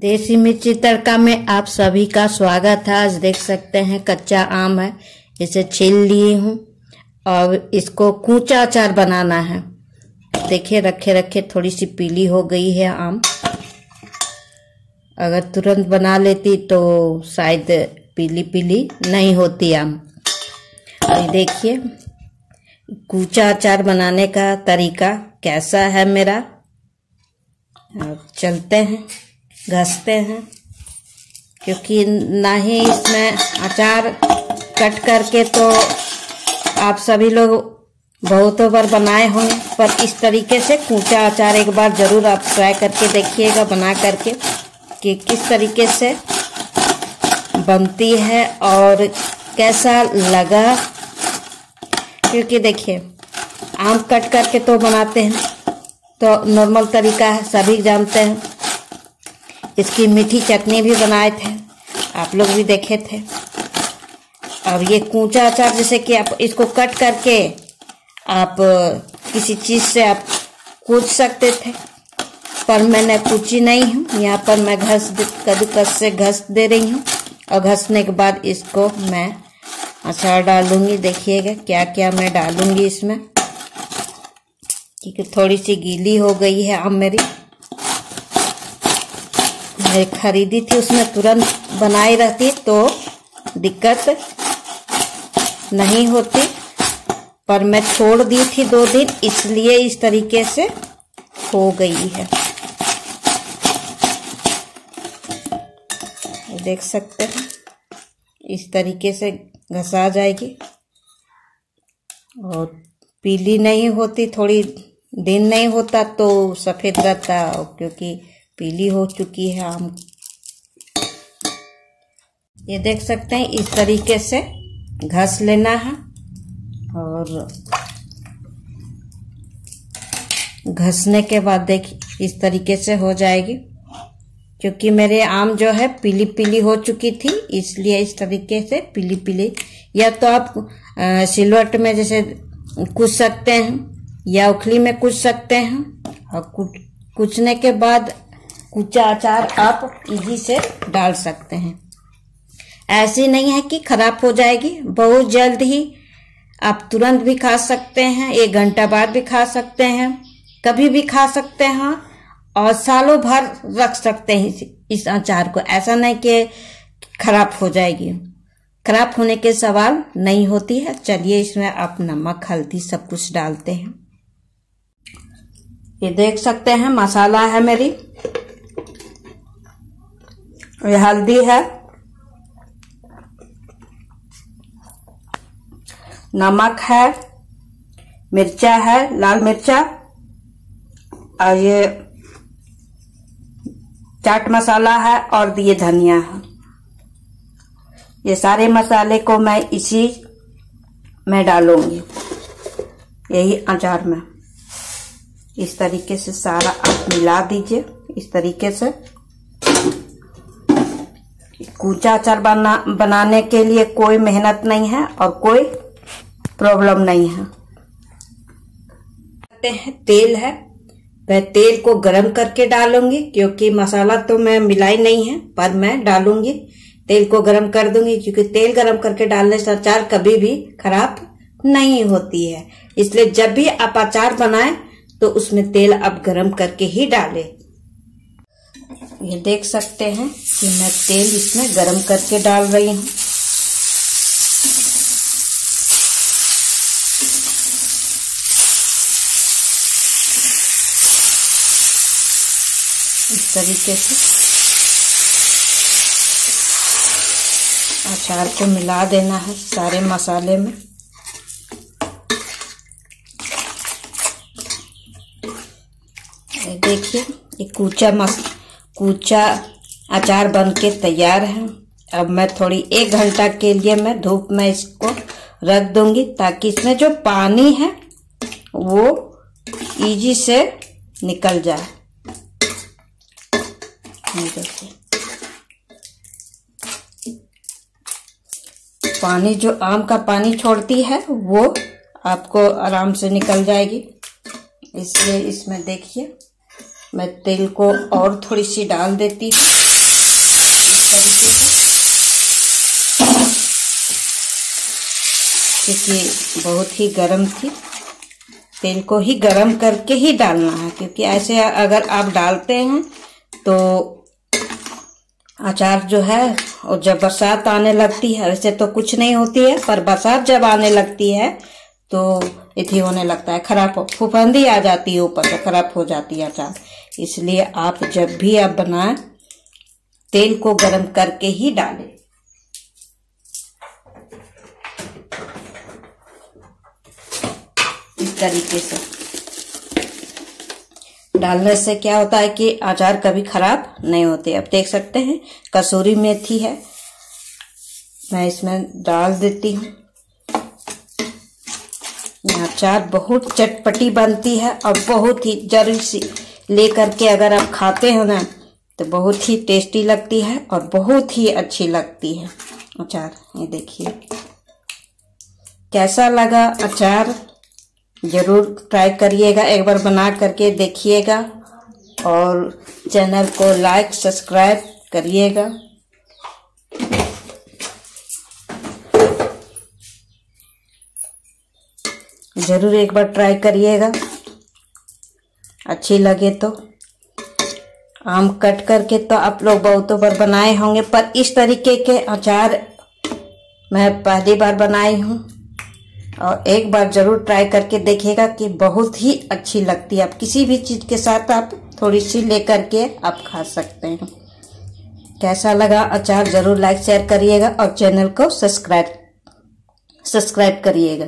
देसी मिर्ची तड़का में आप सभी का स्वागत है। आज देख सकते हैं कच्चा आम है। इसे छील लिए हूँ और इसको कूचा अचार बनाना है। देखिए, रखे रखे, थोड़ी सी पीली हो गई है आम। अगर तुरंत बना लेती तो शायद पीली पीली नहीं होती आम। देखिए, कूचा अचार बनाने का तरीका कैसा है मेरा? चलते हैं। घसते हैं, क्योंकि ना ही इसमें अचार कट करके तो आप सभी लोग बहुतों बार बनाए होंगे, पर इस तरीके से कूचा अचार एक बार ज़रूर आप ट्राई करके देखिएगा, बना करके, कि किस तरीके से बनती है और कैसा लगा। क्योंकि देखिए, आम कट करके तो बनाते हैं तो नॉर्मल तरीका है, सभी जानते हैं। इसकी मीठी चटनी भी बनाए थे। आप लोग भी देखे थे। अब ये कूचा अचार जैसे कि आप इसको कट करके आप किसी चीज़ से आप कूच सकते थे। पर मैंने कूची नहीं हूँ। यहाँ पर मैं घस कद्दूकस से घस दे रही हूँ। और घसने के बाद इसको मैं अचार डालूँगी। देखिएगा क्या क्या मैं डालूँगी इसमें। क्योंकि थोड़ी सी गीली हो गई है आम मेरी। खरीदी थी, उसमें तुरंत बनाई रहती तो दिक्कत नहीं होती। पर मैं छोड़ दी थी दो दिन, इसलिए इस तरीके से हो गई है। देख सकते हैं, इस तरीके से घसा जाएगी। और पीली नहीं होती, थोड़ी दिन नहीं होता तो सफ़ेद रहता, क्योंकि पीली हो चुकी है आम। ये देख सकते हैं, इस तरीके से घस लेना है और घसने के बाद देख इस तरीके से हो जाएगी। क्योंकि मेरे आम जो है पीली पीली हो चुकी थी, इसलिए इस तरीके से पीली पीली या तो आप सिलवट में जैसे कुछ सकते हैं, या उखली में कुछ सकते हैं, और कुचने के बाद कुचा अचार आप इजी से डाल सकते हैं। ऐसी नहीं है कि खराब हो जाएगी। बहुत जल्द ही आप तुरंत भी खा सकते हैं, एक घंटा बाद भी खा सकते हैं, कभी भी खा सकते हैं और सालों भर रख सकते हैं इस अचार को। ऐसा नहीं कि खराब हो जाएगी। खराब होने के सवाल नहीं होती है। चलिए इसमें आप नमक, हल्दी सब कुछ डालते हैं। ये देख सकते हैं, मसाला है मेरी। ये हल्दी है। नमक है। मिर्चा है, लाल मिर्चा। और ये चाट मसाला है और ये धनिया है। ये सारे मसाले को मैं इसी में डालूँगी। यही अचार में। इस तरीके से सारा आप मिला दीजिए। इस तरीके से कूचा अचार बना, बनाने के लिए कोई मेहनत नहीं है और कोई प्रॉब्लम नहीं है। तेल है। मैं तेल को गरम करके डालूँगी, क्योंकि मसाला तो मैं मिलाई नहीं है, पर मैं डालूँगी। तेल को गरम कर दूँगी, क्योंकि तेल गरम करके डालने से अचार कभी भी खराब नहीं होती है। इसलिए जब भी आप अचार बनाएँ तो उसमें तेल आप गरम करके ही डालें। ये देख सकते हैं कि मैं तेल इसमें गरम करके डाल रही हूँ। इस तरीके से अचार को मिला देना है सारे मसाले में। देखिए, ये कूचा मस कूचा अचार बन के तैयार है। अब मैं थोड़ी एक घंटा के लिए मैं धूप में इसको रख दूँगी ताकि इसमें जो पानी है वो इजी से निकल जाए। पानी जो आम का पानी छोड़ती है वो आपको आराम से निकल जाएगी। इसलिए इसमें देखिए। मैं तेल को और थोड़ी सी डाल देती हूँ। तरीके से क्योंकि बहुत ही गर्म थी। तेल को ही गर्म करके ही डालना है, क्योंकि ऐसे अगर आप डालते हैं तो अचार जो है, और जब बरसात आने लगती है, वैसे तो कुछ नहीं होती है, पर बरसात जब आने लगती है तो इथी होने लगता है, खराब फुफंदी आ जाती है ऊपर से, खराब हो जाती है अचार। इसलिए आप जब भी आप बनाएँ, तेल को गर्म करके ही डालें। इस तरीके से। डालने से क्या होता है कि अचार कभी खराब नहीं होते। अब देख सकते हैं, कसूरी मेथी है। मैं इसमें डाल देती हूँ। अचार बहुत चटपटी बनती है और बहुत ही ज़रूरी सी। ले करके अगर आप खाते हो ना तो बहुत ही टेस्टी लगती है और बहुत ही अच्छी लगती है। अचार, ये देखिए। कैसा लगा अचार? ज़रूर ट्राई करिएगा, एक बार बना करके देखिएगा और चैनल को लाइक, सब्सक्राइब करिएगा। ज़रूर एक बार ट्राई करिएगा। अच्छी लगे तो। आम कट करके तो आप लोग बहुतों बार बनाए होंगे, पर इस तरीके के अचार मैं पहली बार बनाई हूँ। और एक बार ज़रूर ट्राई करके देखिएगा कि बहुत ही अच्छी लगती है। आप किसी भी चीज़ के साथ आप थोड़ी सी ले करके आप खा सकते हैं। कैसा लगा अचार ज़रूर लाइक, शेयर करिएगा और चैनल को सब्सक्राइब सब्सक्राइब करिएगा।